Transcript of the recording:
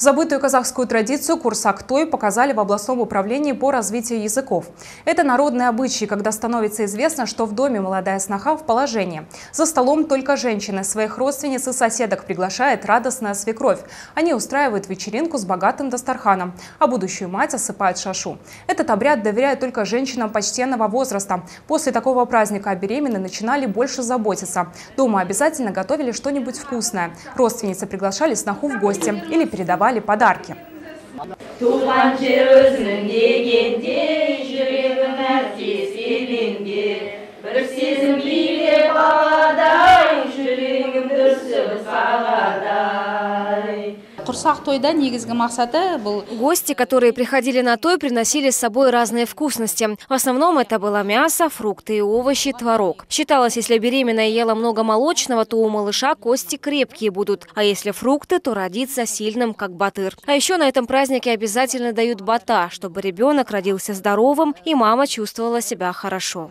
Забытую казахскую традицию курсак той показали в областном управлении по развитию языков. Это народные обычаи, когда становится известно, что в доме молодая сноха в положении. За столом только женщины своих родственниц и соседок приглашает радостная свекровь. Они устраивают вечеринку с богатым дастарханом, а будущую мать осыпают шашу. Этот обряд доверяют только женщинам почтенного возраста. После такого праздника беременные начинали больше заботиться. Дома обязательно готовили что-нибудь вкусное. Родственницы приглашали сноху в гости или передавали подарки. туған жер өзінің дегенде жүрегім әсте селенген бір сезім билеп аладай жүрегім дүрсіл сағадай Гости, которые приходили на той, приносили с собой разные вкусности. В основном это было мясо, фрукты и овощи, творог. Считалось, если беременная ела много молочного, то у малыша кости крепкие будут. А если фрукты, то родится сильным, как батыр. А еще на этом празднике обязательно дают бата, чтобы ребенок родился здоровым и мама чувствовала себя хорошо.